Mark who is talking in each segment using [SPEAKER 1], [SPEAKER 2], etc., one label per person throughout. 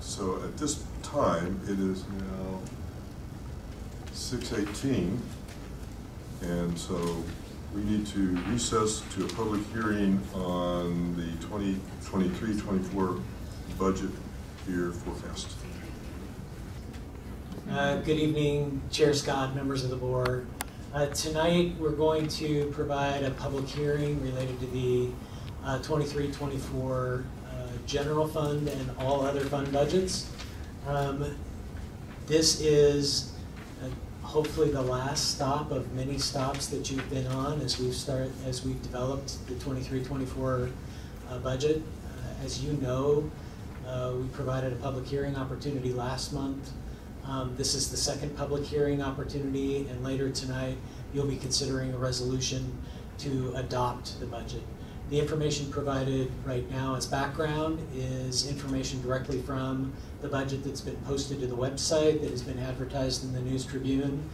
[SPEAKER 1] so at this time, it is now six eighteen. And so we need to recess to a public hearing on the 2023-24 budget year forecast.
[SPEAKER 2] Uh, Good evening, Chair Scott, members of the board. Uh, Tonight, we're going to provide a public hearing related to the uh, 23-24 uh, general fund and all other fund budgets. Um, This is uh, hopefully the last stop of many stops that you've been on as we've started, as we've developed the 23-24 uh, budget. Uh, As you know, uh, we provided a public hearing opportunity last month. Um, This is the second public hearing opportunity, and later tonight, you'll be considering a resolution to adopt the budget. The information provided right now as background is information directly from the budget that's been posted to the website, that has been advertised in the News Tribune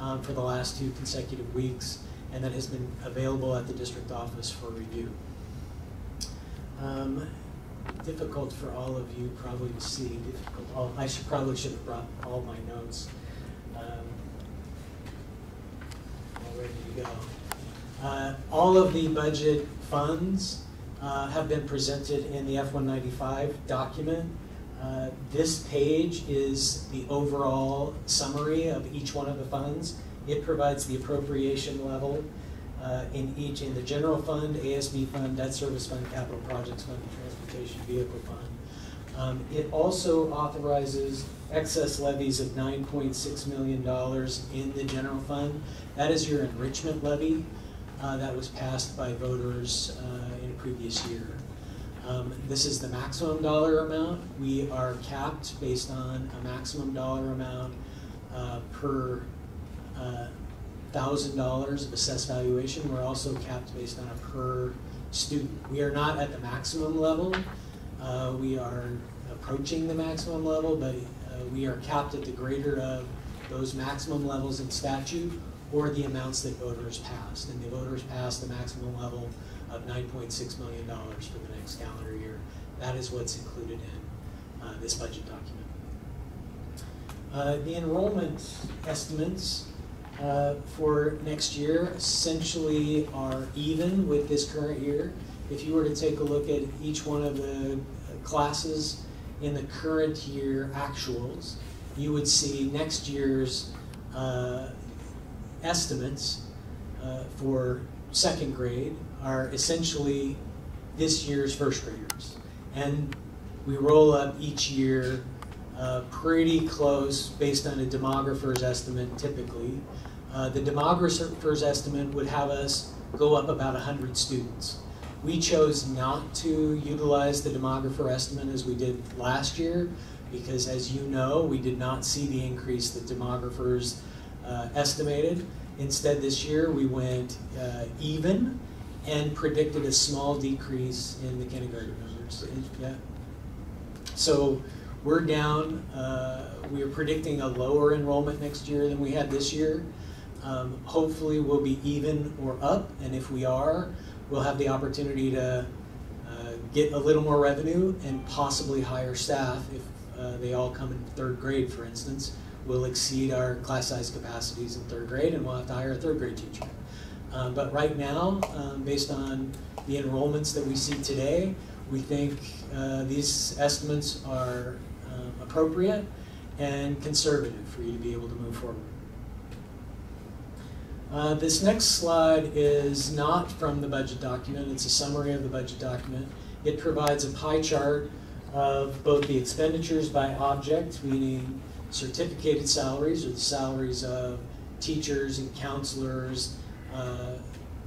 [SPEAKER 2] um, for the last two consecutive weeks, and that has been available at the district office for review. Um, difficult for all of you probably to see, all- I should, probably should have brought all my notes. um, All ready to go. Uh, All of the budget funds uh, have been presented in the F-195 document. Uh, This page is the overall summary of each one of the funds. It provides the appropriation level uh, in each, in the general fund, ASB fund, debt service fund, capital projects fund, transportation vehicle fund. Um, It also authorizes excess levies of nine point six million dollars in the general fund. That is your enrichment levy uh, that was passed by voters uh, in a previous year. Um, This is the maximum dollar amount. We are capped based on a maximum dollar amount uh, per uh, thousand dollars of assessed valuation. We're also capped based on a per student. We are not at the maximum level. Uh, we are approaching the maximum level, but we are capped at the greater of those maximum levels in statute or the amounts that voters passed. And the voters passed the maximum level of nine point six million dollars for the next calendar year. That is what's included in uh, this budget document. Uh, The enrollment estimates uh, for next year essentially are even with this current year. If you were to take a look at each one of the classes in the current year actuals, you would see next year's uh, estimates uh, for second grade are essentially this year's first graders. And we roll up each year uh, pretty close based on a demographer's estimate typically. Uh, the demographer's estimate would have us go up about 100 students. We chose not to utilize the demographer estimate as we did last year because as you know, we did not see the increase that demographers uh, estimated. Instead, this year we went uh, even and predicted a small decrease in the kindergarten numbers. Yeah. So we're down, uh, we are predicting a lower enrollment next year than we had this year. Um, hopefully we'll be even or up, and if we are, we'll have the opportunity to uh, get a little more revenue and possibly hire staff if uh, they all come in third grade, for instance. We'll exceed our class size capacities in third grade, and we'll have to hire a third grade teacher. Um, but right now, um, based on the enrollments that we see today, we think uh, these estimates are um, appropriate and conservative for you to be able to move forward. Uh, this next slide is not from the budget document, it's a summary of the budget document. It provides a pie chart of both the expenditures by object, meaning certificated salaries or the salaries of teachers and counselors, uh,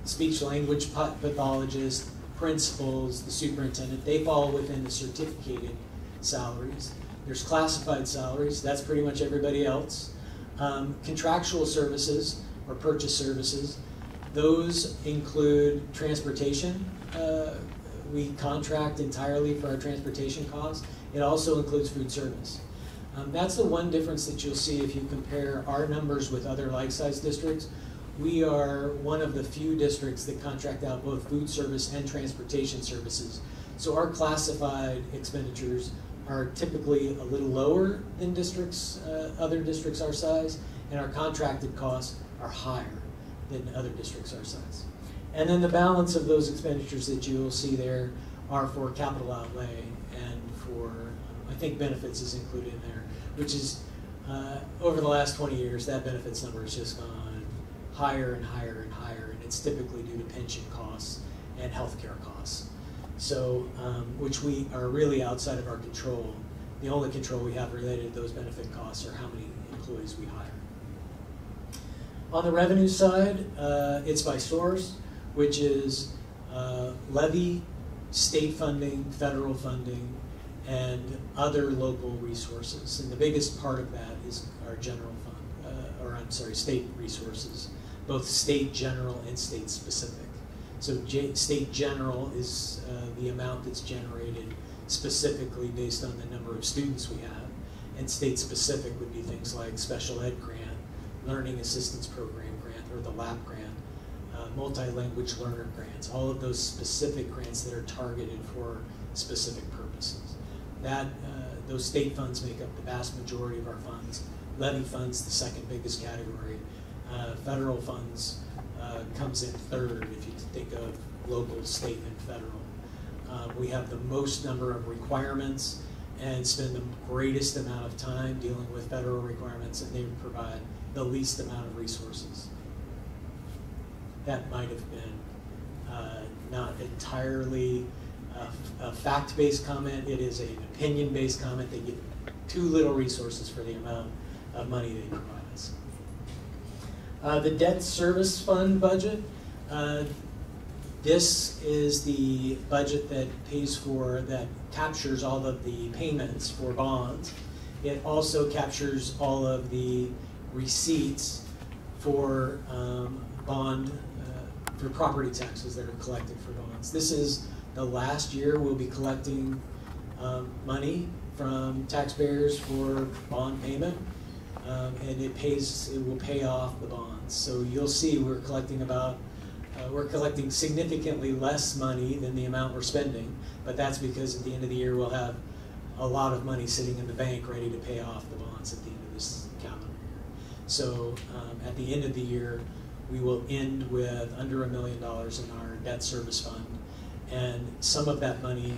[SPEAKER 2] speech language pathologists, principals, the superintendent, they fall within the certificated salaries. There's classified salaries, that's pretty much everybody else. Um, contractual services or purchase services, those include transportation. Uh, we contract entirely for our transportation costs. It also includes food service. Um, that's the one difference that you'll see if you compare our numbers with other like-sized districts. We are one of the few districts that contract out both food service and transportation services. So our classified expenditures are typically a little lower than districts, uh, other districts our size, and our contracted costs are higher than other districts our size. And then the balance of those expenditures that you will see there are for capital outlay and for, um, I think benefits is included in there, which is, uh, over the last 20 years, that benefits number has just gone higher and higher and higher, and it's typically due to pension costs and healthcare costs. So, um, which we are really outside of our control. The only control we have related to those benefit costs are how many employees we hire. On the revenue side, uh, it's by source, which is uh, levy, state funding, federal funding, and other local resources. And the biggest part of that is our general fund, uh, or I'm sorry, state resources, both state general and state specific. So J state general is uh, the amount that's generated specifically based on the number of students we have, and state specific would be things like special ed grant, learning assistance program grant, or the LAP grant, uh, multi-language learner grants, all of those specific grants that are targeted for specific purposes. That, uh, those state funds make up the vast majority of our funds. Levy funds, the second biggest category. Uh, federal funds uh, comes in third if you think of local, state, and federal. Uh, we have the most number of requirements and spend the greatest amount of time dealing with federal requirements, and they provide the least amount of resources. That might have been uh, not entirely a, a fact-based comment. It is an opinion-based comment. They get too little resources for the amount of money they provide us. Uh, the debt service fund budget. Uh, this is the budget that pays for, that captures all of the payments for bonds. It also captures all of the receipts for um, bond, uh, for property taxes that are collected for bonds. This is the last year we'll be collecting um, money from taxpayers for bond payment. Um, and it pays, it will pay off the bonds. So you'll see we're collecting about, uh, we're collecting significantly less money than the amount we're spending, but that's because at the end of the year we'll have a lot of money sitting in the bank ready to pay off the bonds at the end of this calendar year. So um, at the end of the year, we will end with under a million dollars in our debt service fund, and some of that money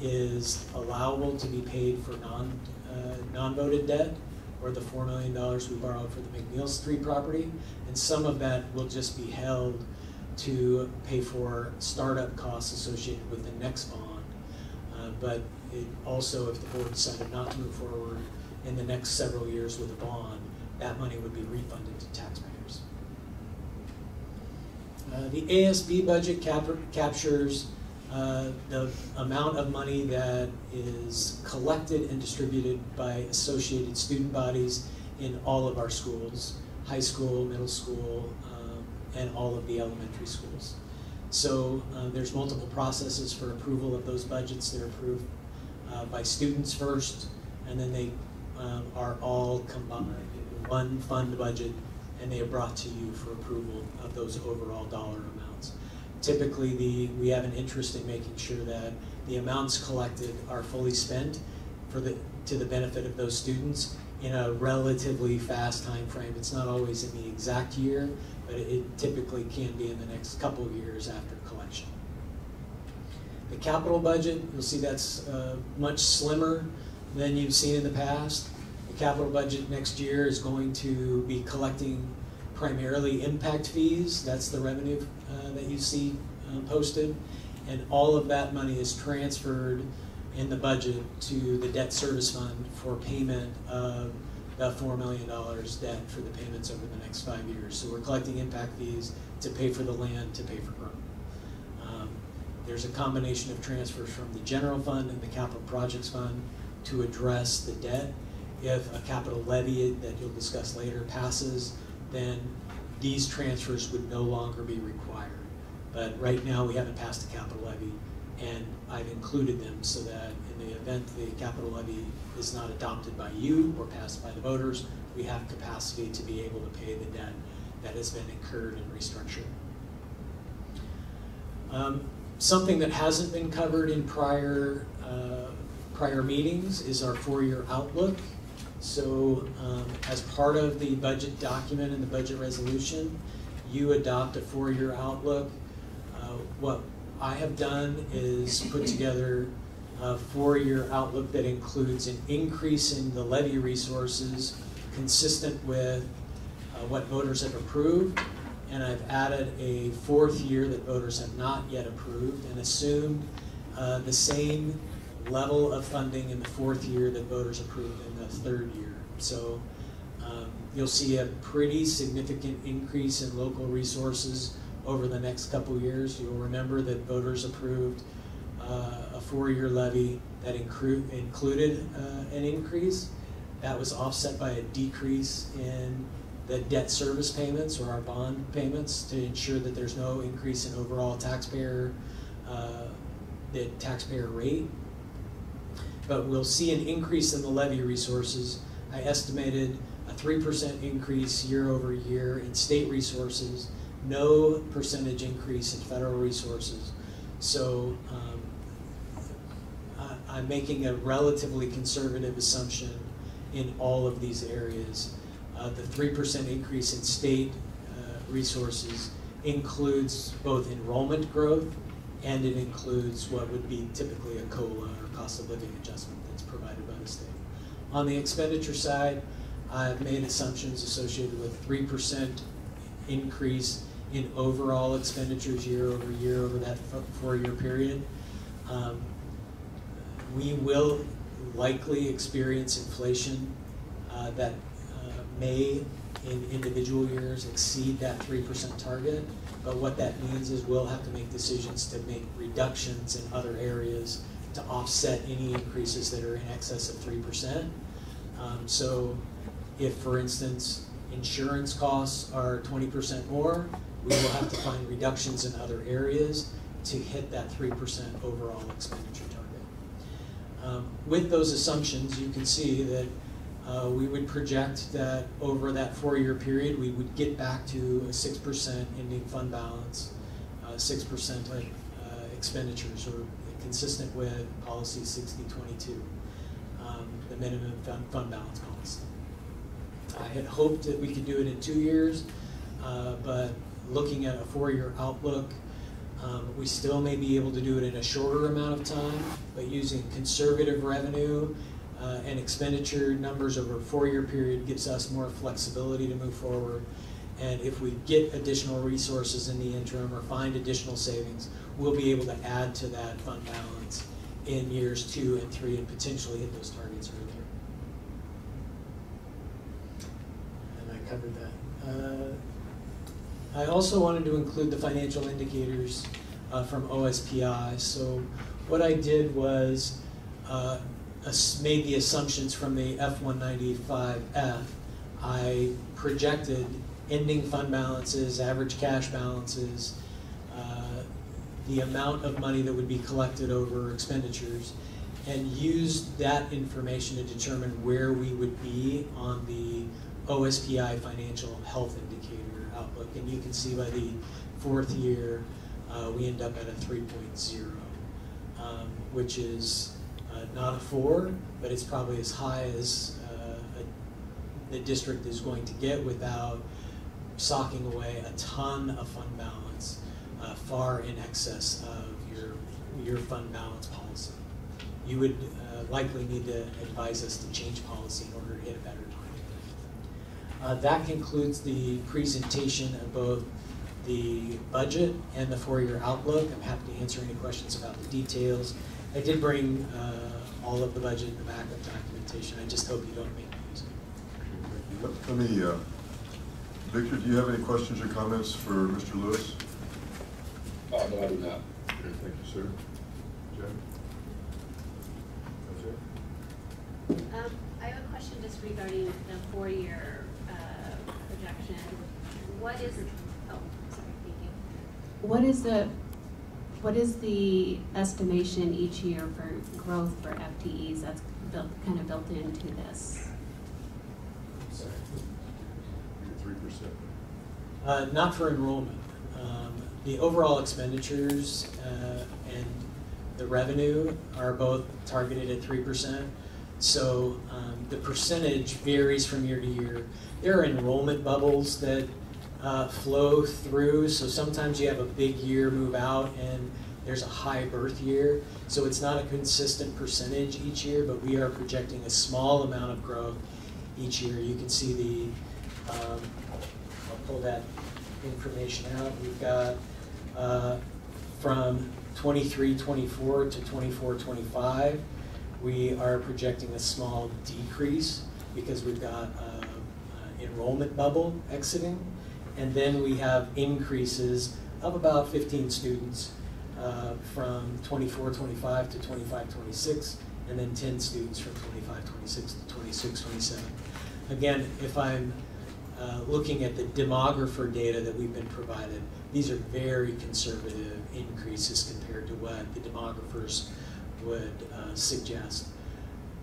[SPEAKER 2] is allowable to be paid for non uh, non-voted debt, or the $4 million we borrowed for the McNeil Street property, and some of that will just be held to pay for startup costs associated with the next bond. Uh, but it also, if the board decided not to move forward in the next several years with a bond, that money would be refunded to taxpayers. Uh, the ASB budget cap captures uh, the amount of money that is collected and distributed by associated student bodies in all of our schools, high school, middle school, um, and all of the elementary schools. So uh, there's multiple processes for approval of those budgets. They're approved uh, by students first, and then they um, are all combined in one fund budget, and they are brought to you for approval of those overall dollar amounts typically the, we have an interest in making sure that the amounts collected are fully spent for the, to the benefit of those students in a relatively fast time frame. It's not always in the exact year, but it, typically can be in the next couple years after collection. The capital budget, you'll see that's uh, much slimmer than you've seen in the past. The capital budget next year is going to be collecting primarily impact fees. That's the revenue uh, that you see uh, posted. And all of that money is transferred in the budget to the debt service fund for payment of the $4 million debt for the payments over the next five years. So we're collecting impact fees to pay for the land, to pay for growth. Um, there's a combination of transfers from the general fund and the capital projects fund to address the debt. If a capital levy that you'll discuss later passes, then these transfers would no longer be required. But right now, we haven't passed a capital levy, and I've included them so that in the event the capital levy is not adopted by you or passed by the voters, we have capacity to be able to pay the debt that has been incurred and restructured. Um, something that hasn't been covered in prior uh, prior meetings is our four-year outlook. So um, as part of the budget document and the budget resolution, you adopt a four-year outlook. Uh, What I have done is put together a four-year outlook that includes an increase in the levy resources consistent with uh, what voters have approved. And I've added a fourth year that voters have not yet approved and assumed uh, the same level of funding in the fourth year that voters approved in the third year. So um, you'll see a pretty significant increase in local resources over the next couple years. You'll remember that voters approved uh, a four-year levy that included uh, an increase. That was offset by a decrease in the debt service payments or our bond payments to ensure that there's no increase in overall taxpayer, uh, the taxpayer rate. But we'll see an increase in the levy resources. I estimated a three percent increase year over year in state resources, no percentage increase in federal resources. So um, I- I'm making a relatively conservative assumption in all of these areas. Uh, The three percent increase in state uh, resources includes both enrollment growth and it includes what would be typically a COLA or cost of living adjustment that's provided by the state. On the expenditure side, I've made assumptions associated with three percent increase in overall expenditures year over year over that four-year period. Um, We will likely experience inflation uh, that uh, may, in individual years, exceed that three percent target. But what that means is we'll have to make decisions to make reductions in other areas to offset any increases that are in excess of three percent. Um, So if, for instance, insurance costs are twenty percent more, we will have to find reductions in other areas to hit that three percent overall expenditure target. Um, With those assumptions, you can see that uh, we would project that over that four-year period, we would get back to a six percent ending fund balance, uh, six percent of uh, expenditures, or consistent with policy sixty twenty-two, um, the minimum fund, fund balance policy. I had hoped that we could do it in two years, uh, but looking at a four-year outlook, um, we still may be able to do it in a shorter amount of time, but using conservative revenue uh, and expenditure numbers over a four-year period gives us more flexibility to move forward. And if we get additional resources in the interim or find additional savings, we'll be able to add to that fund balance in years two and three and potentially hit those targets earlier. And I covered that. Uh, I also wanted to include the financial indicators uh, from OSPI. So what I did was uh, made the assumptions from the F-195F. I projected ending fund balances, average cash balances, uh, the amount of money that would be collected over expenditures, and used that information to determine where we would be on the OSPI financial health indicator outlook. And you can see by the fourth year, uh, we end up at a 3.0, um, which is uh, not a four, but it's probably as high as uh, a, the district is going to get without socking away a ton of fund balance, uh, far in excess of your your fund balance policy. You would uh, likely need to advise us to change policy in order to hit a better. Uh, that concludes the presentation of both the budget and the four-year outlook. I'm happy to answer any questions about the details. I did bring uh, all of the budget and the backup documentation. I just hope you don't make me use it.
[SPEAKER 1] Let let me, uh, Victor, do you have any questions or comments for Mr. Lewis?
[SPEAKER 3] Uh, no, I do not.
[SPEAKER 1] Okay, thank you, sir. Jen? That's it?
[SPEAKER 4] Um, I have a question just regarding the four-year, uh, projection. What is, oh, sorry, thank you.
[SPEAKER 5] What is the, what is the estimation each year for growth for FTEs that's built, kind of built into this?
[SPEAKER 2] Sorry.
[SPEAKER 1] Three percent.
[SPEAKER 2] Uh, Not for enrollment. Um, The overall expenditures uh, and the revenue are both targeted at three percent. So um, the percentage varies from year to year. There are enrollment bubbles that uh, flow through, so sometimes you have a big year move out and there's a high birth year. So it's not a consistent percentage each year, but we are projecting a small amount of growth each year. You can see the, um, I'll pull that information out. We've got uh, from 23, 24 to 24, 25, we are projecting a small decrease because we've got uh, uh, enrollment bubble exiting. And then we have increases of about 15 students uh, from 24, 25 to 25, 26, and then 10 students from 25, 26 to 26, 27. Again, if I'm uh, looking at the demographer data that we've been provided, these are very conservative increases compared to what the demographers would uh, suggest.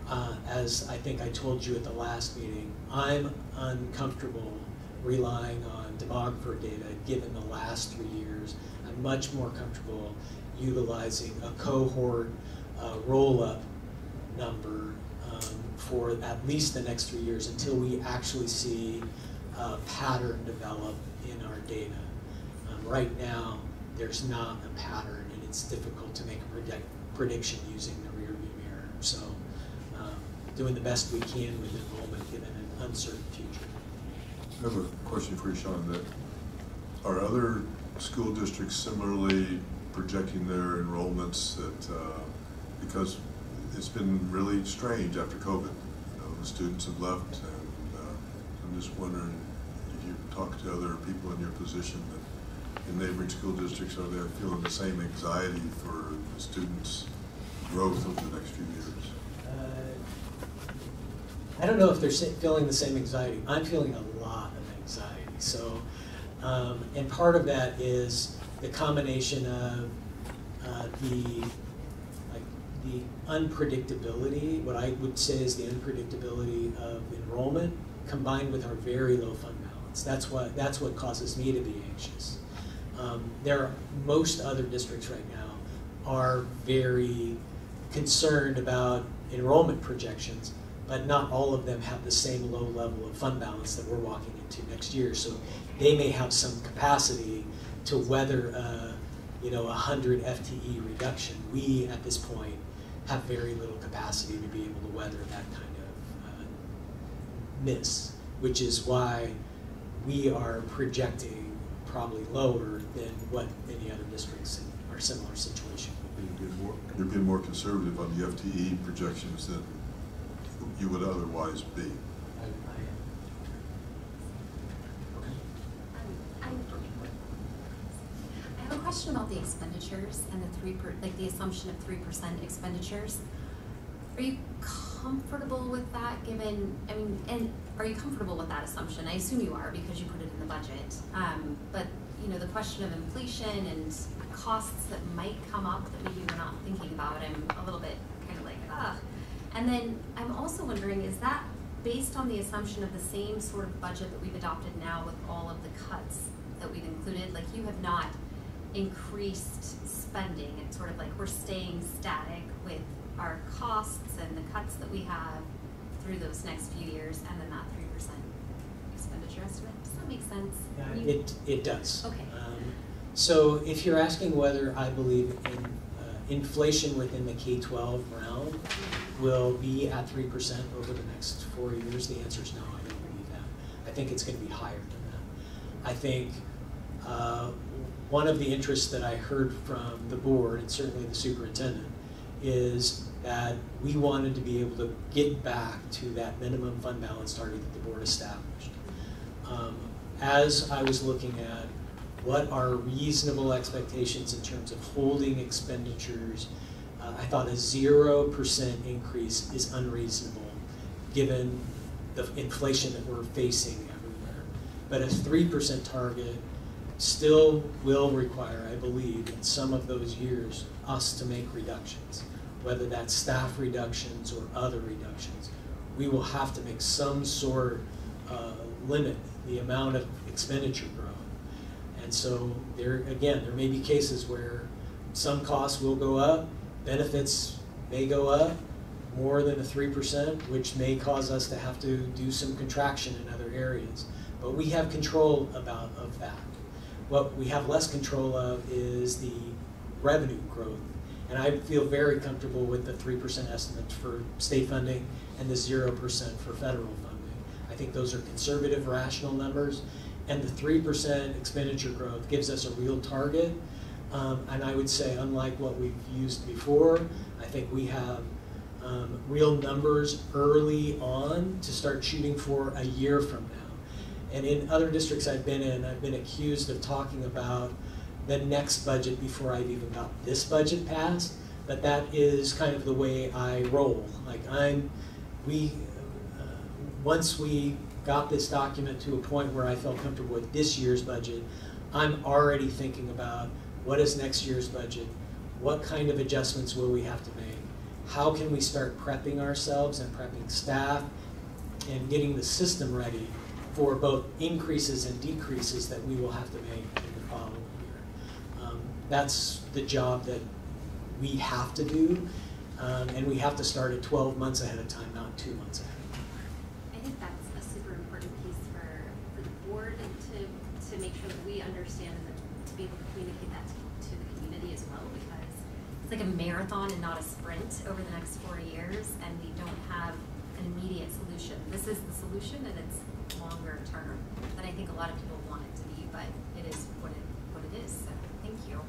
[SPEAKER 2] Uh, as I think I told you at the last meeting, I'm uncomfortable relying on demographer data given the last three years. I'm much more comfortable utilizing a cohort uh, roll-up number um, for at least the next three years until we actually see a pattern develop in our data. Um, right now, there's not a pattern, and it's difficult to make a predict prediction using the rearview mirror. So, um, doing the best we can with enrollment given an uncertain future.
[SPEAKER 1] I have a question for you, Sean, that are other school districts similarly projecting their enrollments that, uh, because it's been really strange after COVID. You know, the students have left and, uh, I'm just wondering, if you talk to other people in your position that in neighboring school districts, are they feeling the same anxiety for the students' growth over the next few years?
[SPEAKER 2] Uh, I don't know if they're feeling the same anxiety. I'm feeling a lot of anxiety. So, um, and part of that is the combination of uh, the the unpredictability. What I would say is the unpredictability of enrollment combined with our very low fund balance. That's what that's what causes me to be anxious. Um, there are most other districts right now are very concerned about enrollment projections, but not all of them have the same low level of fund balance that we're walking into next year. So they may have some capacity to weather a, you know, a 100 FTE reduction. We, at this point, have very little capacity to be able to weather that kind of uh, miss, which is why we are projecting probably lower than what many other districts in our similar situation would
[SPEAKER 1] You're
[SPEAKER 2] be.
[SPEAKER 1] being more, you're being more conservative on the FTE projections than you would otherwise be.
[SPEAKER 2] I, I
[SPEAKER 6] Um, I have a question about the expenditures and the three per, like the assumption of three percent expenditures. Are you comfortable with that, given, I mean, and are you comfortable with that assumption? I assume you are because you put it in the budget. Um, but, you know, the question of inflation and costs that might come up that maybe we're not thinking about, I'm a little bit kind of like, ah. And then I'm also wondering, is that based on the assumption of the same sort of budget that we've adopted now with all of the cuts that we've included? Like you have not increased spending, it's sort of like we're staying static with our costs and the cuts that we have through those next few years and then that three percent expenditure estimate. Does that make sense?
[SPEAKER 2] Yeah,
[SPEAKER 6] you-
[SPEAKER 2] it, it does.
[SPEAKER 6] Okay.
[SPEAKER 2] Um, So if you're asking whether I believe in, uh, inflation within the K-12 round will be at three percent over the next four years, the answer is no, I don't believe that. I think it's gonna be higher than that. I think, uh, one of the interests that I heard from the board, and certainly the superintendent, is that we wanted to be able to get back to that minimum fund balance target that the board established. Um, As I was looking at what are reasonable expectations in terms of holding expenditures, I thought a zero percent increase is unreasonable, given the inflation that we're facing everywhere. But a three percent target still will require, I believe, in some of those years, us to make reductions, whether that's staff reductions or other reductions. We will have to make some sort uh, limit the amount of expenditure growth. And so there, again, there may be cases where some costs will go up benefits may go up more than the three percent, which may cause us to have to do some contraction in other areas. But we have control about, of that. What we have less control of is the revenue growth. And I feel very comfortable with the three percent estimate for state funding and the zero percent for federal funding. I think those are conservative, rational numbers. And the three percent expenditure growth gives us a real target. Um, and I would say, unlike what we've used before, I think we have um, real numbers early on to start shooting for a year from now. And in other districts I've been in, I've been accused of talking about the next budget before I've even got this budget passed. But that is kind of the way I roll. Like I'm, we, uh, once we got this document to a point where I felt comfortable with this year's budget, I'm already thinking about what is next year's budget? What kind of adjustments will we have to make? How can we start prepping ourselves and prepping staff and getting the system ready for both increases and decreases that we will have to make in the following year? Um, that's the job that we have to do, um, and we have to start at 12 months ahead of time, not two months ahead.
[SPEAKER 6] I think that's a super important piece for, for the board and to, to make sure that we understand be able to communicate that to, to the community as well because it's like a marathon and not a sprint over the next four years and we don't have an immediate solution. This is the solution and it's longer term than I think a lot of people want it to be, but it is what it, what it is, so thank you.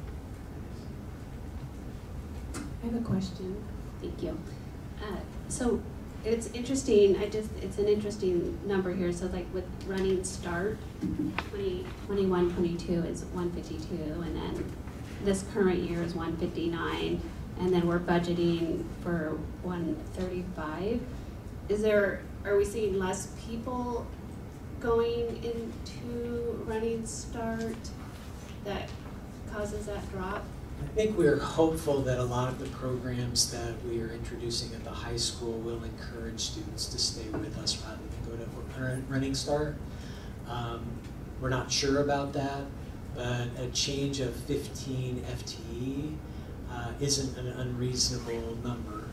[SPEAKER 5] I have a question. Thank you. Uh, so it's interesting, I just, it's an interesting number here. So like with running start, 20, 21, 22 is 152, and then this current year is 159, and then we're budgeting for 135. Is there, are we seeing less people going into running start that causes that drop?
[SPEAKER 2] I think we're hopeful that a lot of the programs that we are introducing at the high school will encourage students to stay with us rather than go to Running Start. Um, we're not sure about that, but a change of 15 FTE uh, isn't an unreasonable number.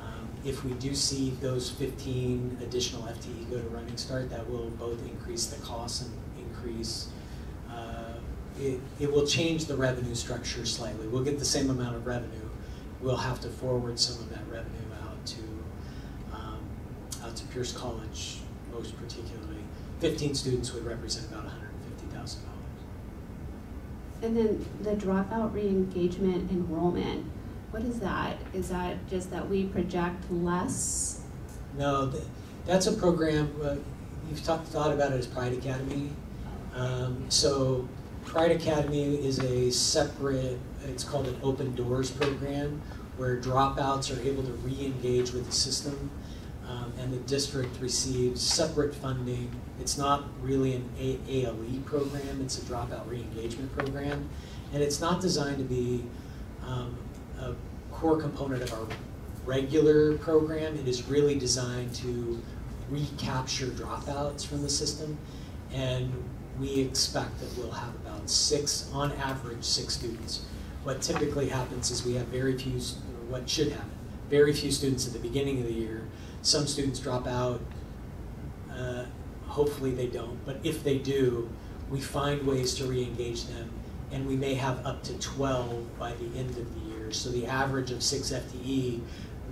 [SPEAKER 2] Um, if we do see those 15 additional FTE go to Running Start, that will both increase the cost and increase it, it will change the revenue structure slightly. We'll get the same amount of revenue. We'll have to forward some of that revenue out to um, out to Pierce College, most particularly. Fifteen students would represent about one hundred and fifty thousand dollars.
[SPEAKER 5] And then the dropout reengagement enrollment, what is that? Is that just that we project less?
[SPEAKER 2] No, th- that's a program. Uh, you've talked thought about it as Pride Academy. Um, so Pride Academy is a separate, it's called an open doors program where dropouts are able to re-engage with the system um, and the district receives separate funding. It's not really an a ALE program, it's a dropout re-engagement program. And it's not designed to be um, a core component of our regular program. It is really designed to recapture dropouts from the system. And we expect that we'll have about six, on average, six students. What typically happens is we have very few, or what should happen, very few students at the beginning of the year. Some students drop out. Uh, hopefully they don't, but if they do, we find ways to re-engage them, and we may have up to 12 by the end of the year. So the average of six FTE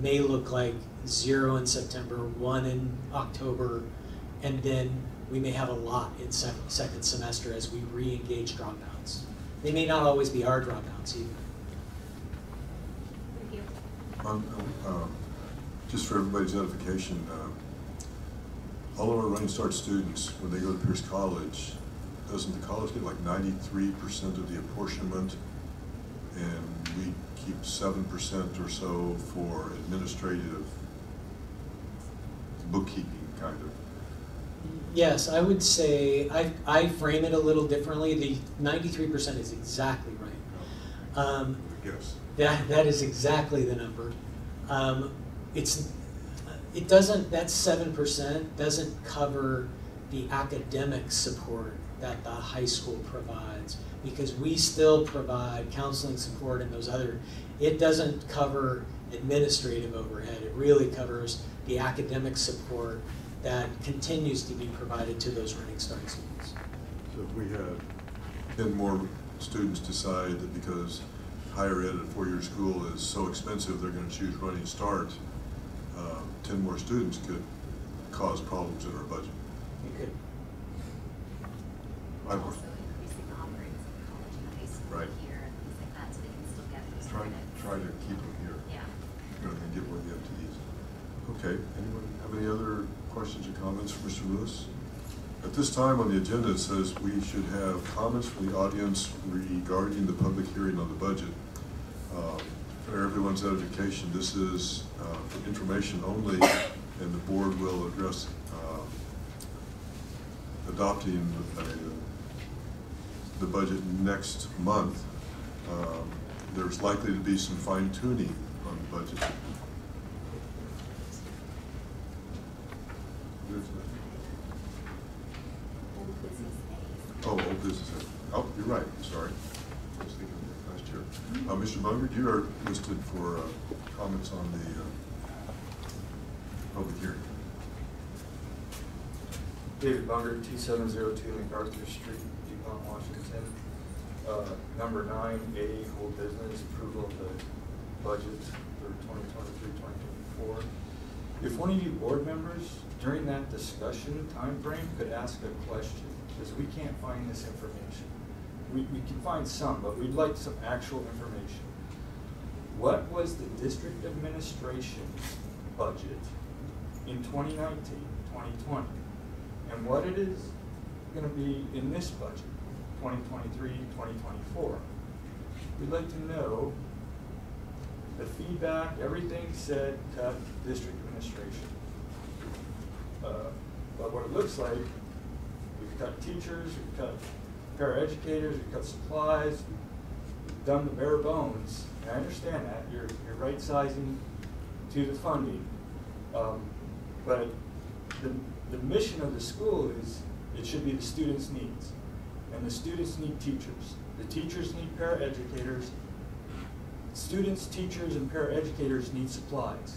[SPEAKER 2] may look like zero in September, one in October, and then we may have a lot in sec second semester as we re-engage dropouts. They may not always be our dropouts either.
[SPEAKER 4] Thank you.
[SPEAKER 1] Um, um, Just for everybody's notification, uh, all of our Running Start students, when they go to Pierce College, doesn't the college get like ninety-three percent of the apportionment? And we keep seven percent or so for administrative bookkeeping, kind of.
[SPEAKER 2] Yes, I would say, I, I frame it a little differently. The ninety-three percent is exactly right. Um,
[SPEAKER 1] I.
[SPEAKER 2] That, that is exactly the number. Um, it's, it doesn't, that seven percent doesn't cover the academic support that the high school provides. because we still provide counseling support and those other, it doesn't cover administrative overhead. It really covers the academic support that continues to be provided to those Running Start students.
[SPEAKER 1] So if we have ten more students decide that because higher ed at a four-year school is so expensive, they're gonna choose Running Start, uh, ten more students could cause problems in our budget.
[SPEAKER 2] You could
[SPEAKER 1] I-
[SPEAKER 6] Also increasing the offerings of college and high school
[SPEAKER 1] Right.
[SPEAKER 6] here and things like that, so they can still get those
[SPEAKER 1] Try,
[SPEAKER 6] credits.
[SPEAKER 1] try to keep them here.
[SPEAKER 6] Yeah.
[SPEAKER 1] rather than get more of the FTEs. Okay, anyone have any other questions or comments for Mr. Lewis? At this time on the agenda, it says we should have comments from the audience regarding the public hearing on the budget. Uh, For everyone's edification, this is uh, for information only, and the board will address uh, adopting the budget next month. Um, There's likely to be some fine tuning on the budget.
[SPEAKER 6] Old business days.
[SPEAKER 1] Oh, old business, oh, you're right, I'm sorry. I was thinking of last year. Uh, Mr. Bungert, you are listed for uh, comments on the uh, public hearing.
[SPEAKER 7] David zero two MacArthur Street, Yukon, Washington. Uh, number nine, A, whole business, approval of the budget for 2023-2024. If one of you board members during that discussion time frame could ask a question, because we can't find this information. We, we can find some, but we'd like some actual information. What was the district administration's budget in 2019, 2020? and what it is gonna be in this budget, 2023, 2024. We'd like to know the feedback, everything said, cut district administration. Uh, But what it looks like, we've cut teachers, we've cut paraeducators, we've cut supplies, we've done the bare bones. And I understand that, you're, you're right sizing to the funding. Um, But the, the mission of the school is, it should be the students' needs. And the students need teachers. The teachers need paraeducators. Students, teachers, and paraeducators need supplies.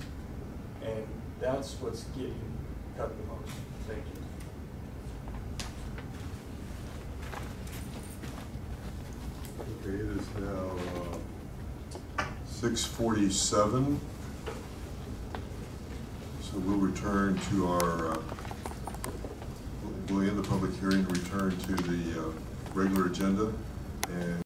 [SPEAKER 7] And that's what's getting cut the most. Thank you.
[SPEAKER 1] Okay, it is now uh, six forty-seven. So we'll return to our, uh, we'll end the public hearing, return to the uh, regular agenda, and